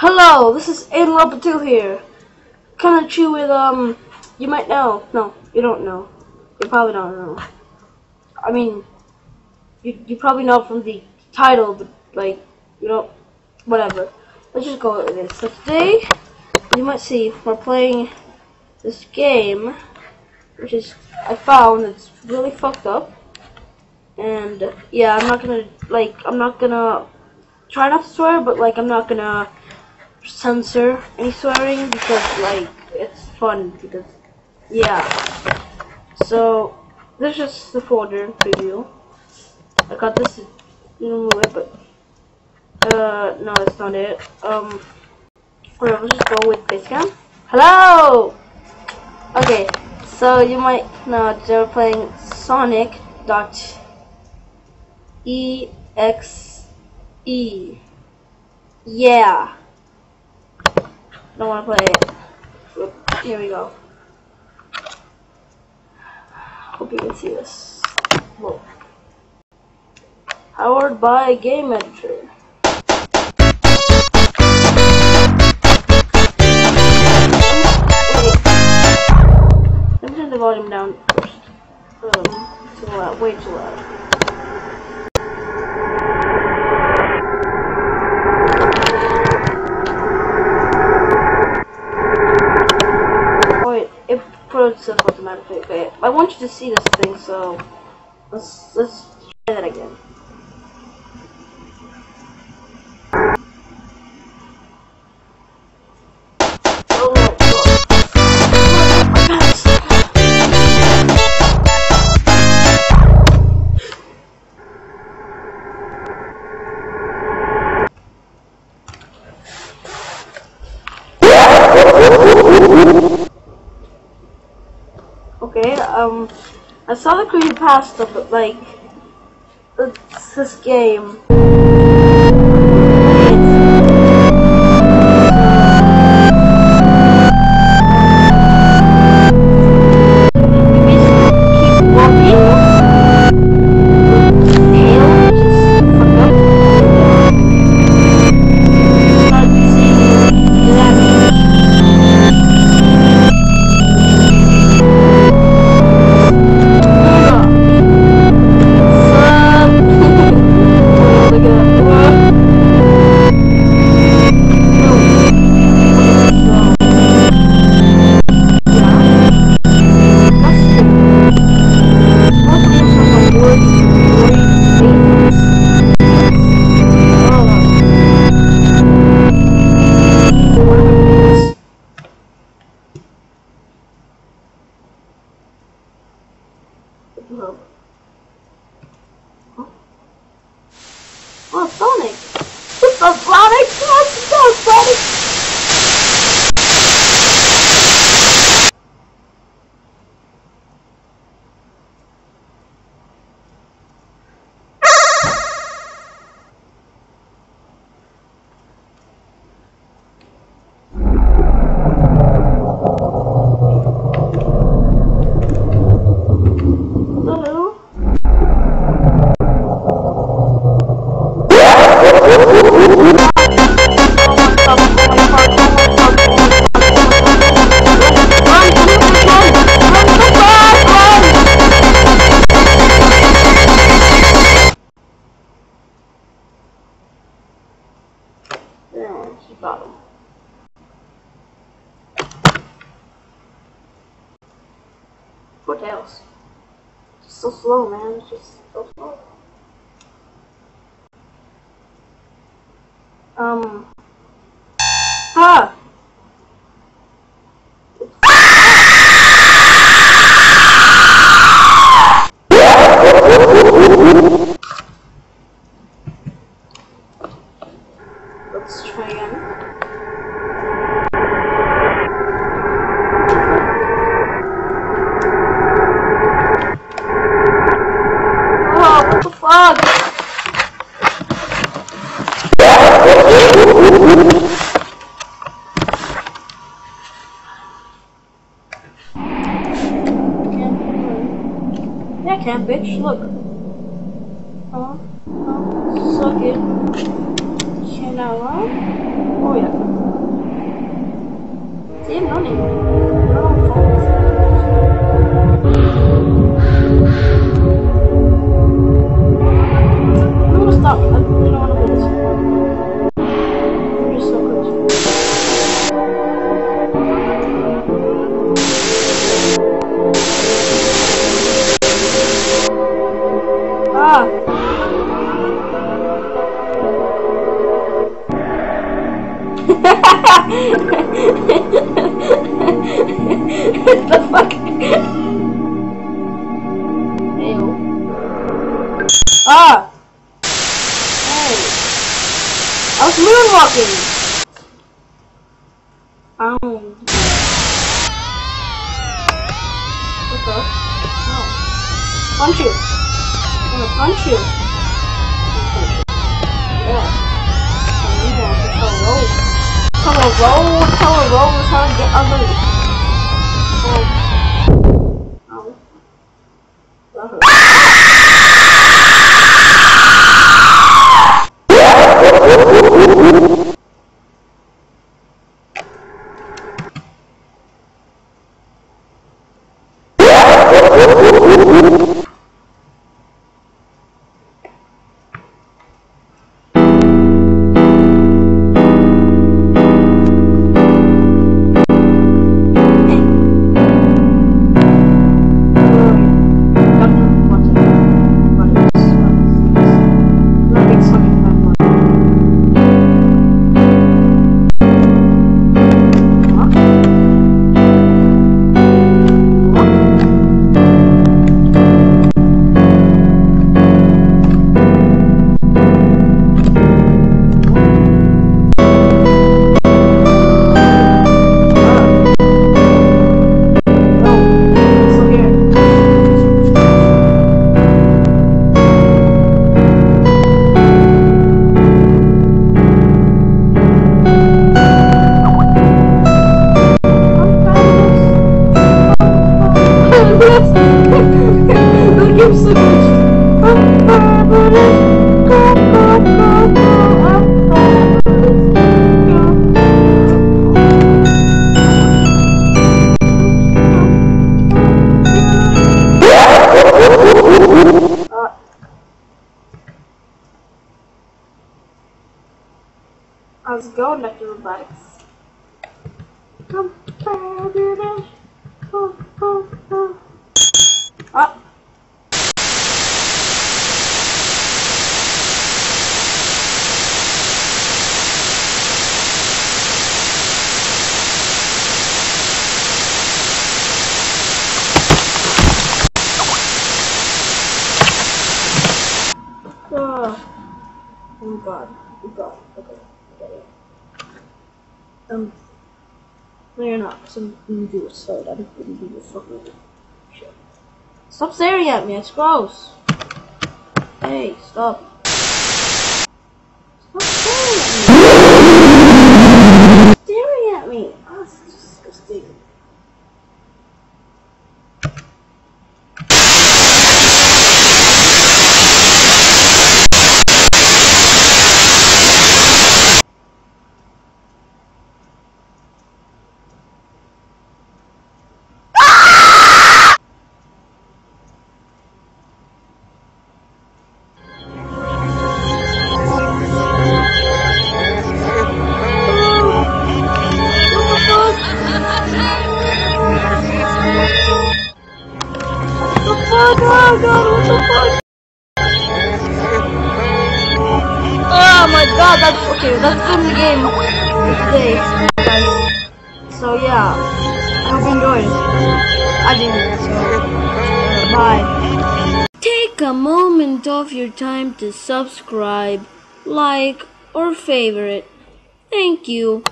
Hello, this is Aiden Robert 2 here. Coming at you with, um, you might know. No, you don't know. You probably don't know. I mean, you, you probably know from the title, but, like, you don't, whatever. Let's just go with this. So today, you might see, we're playing this game, which is, I found, it's really fucked up. And, yeah, I'm not gonna, like, I'm not gonna try not to swear, but, like, I'm not gonna censor any swearing because like it's fun because yeah. So this is the folder preview. I got this it, but uh no, that's not it. Um, whatever. Let's just go with Basecamp. Hello. Okay, so you might know they're playing Sonic dot E X E. Yeah don't want to play it. Here we go. Hope you can see this. Whoa. Powered by Game Editor. Let me turn the volume down first. Um, too loud, way too loud. Itself automatically. Okay, I want you to see this thing, so let's let's um, I saw the creepypasta, but like, it's this game. What else? Just so slow, man. Just so slow. Um. Ah! Yeah, I bitch. Look. Oh, oh, suck it. Oh, yeah. Damn, running. Ah! Hey. I was moonwalking! Ow. What the? No. Punch you. I'm gonna punch you. Yeah. Tell her Rose, tell her Rose how to get ugly. Oh. Ow. That How's it going, Dr. Robotnik? Ah. Ah. Oh god. Oh god. Okay. Um. No, you're not. Because I'm gonna do a soda. I'm gonna do a fucking shit. Stop staring at me. It's gross. Hey, stop. Stop staring at me. Okay, that's been the game today, guys. So yeah, I hope you enjoyed. I did, so bye. Take a moment of your time to subscribe, like, or favorite. Thank you.